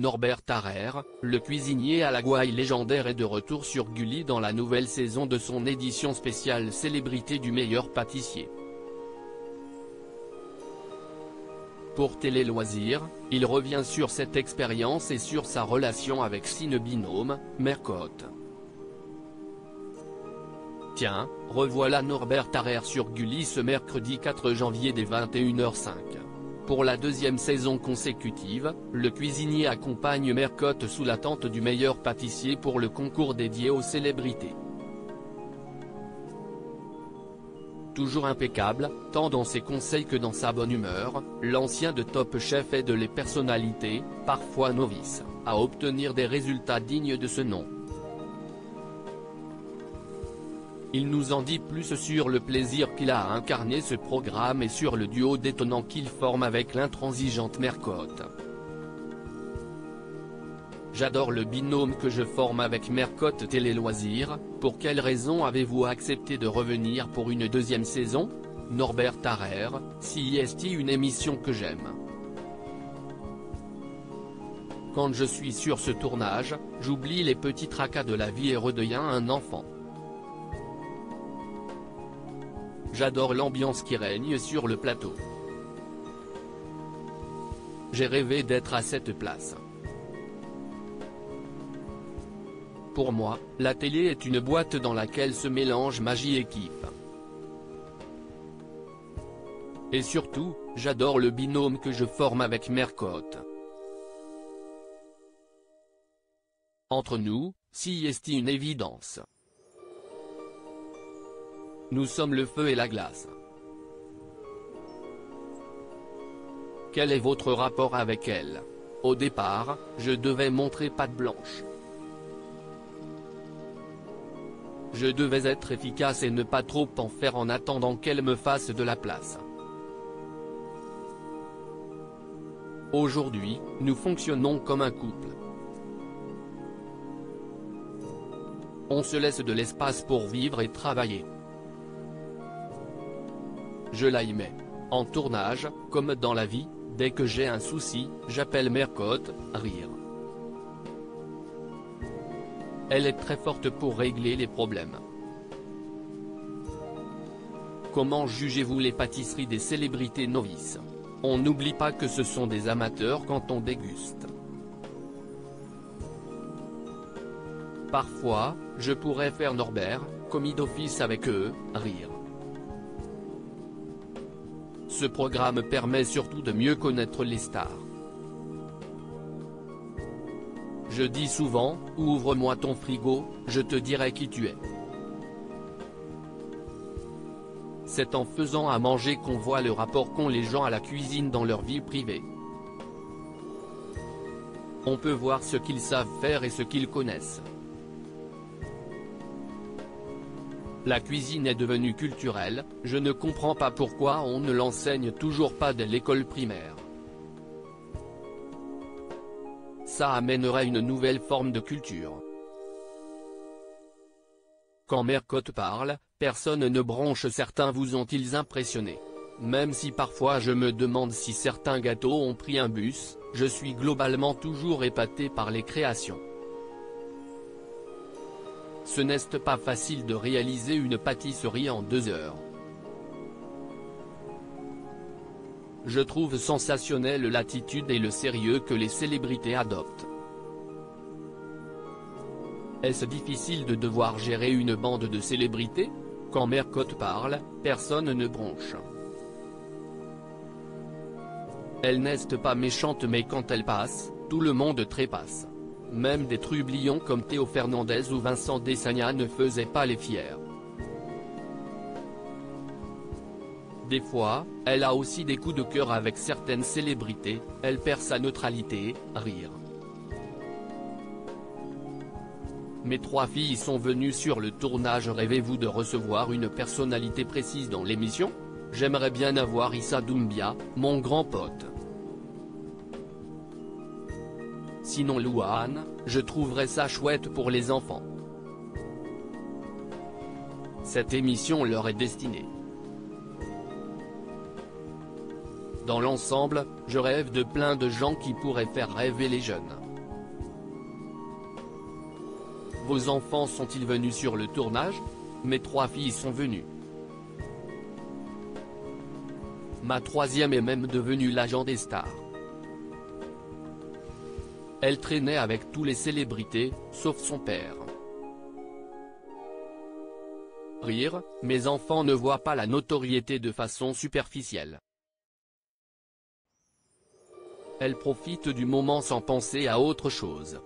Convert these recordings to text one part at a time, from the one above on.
Norbert Tarrer, le cuisinier à la gouaille légendaire est de retour sur Gulli dans la nouvelle saison de son édition spéciale Célébrité du meilleur pâtissier. Pour Télé Loisirs, il revient sur cette expérience et sur sa relation avec Sine Binôme, Mercotte. Tiens, revoilà Norbert Tarrer sur Gulli ce mercredi 4 janvier dès 21h05. Pour la deuxième saison consécutive, le cuisinier accompagne Mercotte sous l'attente du meilleur pâtissier pour le concours dédié aux célébrités. Toujours impeccable, tant dans ses conseils que dans sa bonne humeur, l'ancien de Top Chef aide les personnalités, parfois novices, à obtenir des résultats dignes de ce nom. Il nous en dit plus sur le plaisir qu'il a à incarner ce programme et sur le duo détonnant qu'il forme avec l'intransigeante Mercotte. J'adore le binôme que je forme avec Mercotte Télé Loisirs, pour quelle raison avez-vous accepté de revenir pour une deuxième saison? Norbert Tarrer, CIST une émission que j'aime? Quand je suis sur ce tournage, j'oublie les petits tracas de la vie et redeviens un enfant. J'adore l'ambiance qui règne sur le plateau. J'ai rêvé d'être à cette place. Pour moi, la télé est une boîte dans laquelle se mélange magie et. Et surtout, j'adore le binôme que je forme avec Mercotte. Entre nous, si est une évidence. Nous sommes le feu et la glace. Quel est votre rapport avec elle? Au départ, je devais montrer patte blanche. Je devais être efficace et ne pas trop en faire en attendant qu'elle me fasse de la place. Aujourd'hui, nous fonctionnons comme un couple. On se laisse de l'espace pour vivre et travailler. Je la En tournage, comme dans la vie, dès que j'ai un souci, j'appelle Mercotte, rire. Elle est très forte pour régler les problèmes. Comment jugez-vous les pâtisseries des célébrités novices? On n'oublie pas que ce sont des amateurs quand on déguste. Parfois, je pourrais faire Norbert, commis d'office avec eux, rire. Ce programme permet surtout de mieux connaître les stars. Je dis souvent, ouvre-moi ton frigo, je te dirai qui tu es. C'est en faisant à manger qu'on voit le rapport qu'ont les gens à la cuisine dans leur vie privée. On peut voir ce qu'ils savent faire et ce qu'ils connaissent. La cuisine est devenue culturelle, je ne comprends pas pourquoi on ne l'enseigne toujours pas dès l'école primaire. Ça amènerait une nouvelle forme de culture. Quand Mercotte parle, personne ne bronche certains vous ont-ils impressionné Même si parfois je me demande si certains gâteaux ont pris un bus, je suis globalement toujours épaté par les créations. Ce n'est pas facile de réaliser une pâtisserie en deux heures. Je trouve sensationnel l'attitude et le sérieux que les célébrités adoptent. Est-ce difficile de devoir gérer une bande de célébrités? Quand Mercotte parle, personne ne bronche. Elle n'est pas méchante mais quand elle passe, tout le monde trépasse. Même des trublions comme Théo Fernandez ou Vincent Desagna ne faisaient pas les fiers. Des fois, elle a aussi des coups de cœur avec certaines célébrités, elle perd sa neutralité, rire. Mes trois filles sont venues sur le tournage Rêvez-vous de recevoir une personnalité précise dans l'émission? J'aimerais bien avoir Issa Doumbia, mon grand pote. Sinon Louane, je trouverais ça chouette pour les enfants. Cette émission leur est destinée. Dans l'ensemble, je rêve de plein de gens qui pourraient faire rêver les jeunes. Vos enfants sont-ils venus sur le tournage? Mes trois filles sont venues. Ma troisième est même devenue l'agent des stars. Elle traînait avec tous les célébrités, sauf son père. Rire, mes enfants ne voient pas la notoriété de façon superficielle. Elle profite du moment sans penser à autre chose.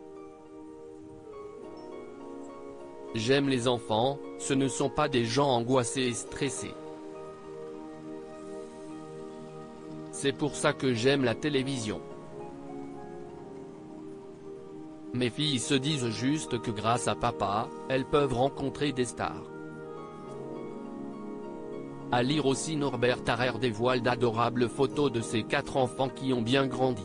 J'aime les enfants, ce ne sont pas des gens angoissés et stressés. C'est pour ça que j'aime la télévision. Mes filles se disent juste que grâce à papa, elles peuvent rencontrer des stars. À lire aussi Norbert Tarrer dévoile d'adorables photos de ses quatre enfants qui ont bien grandi.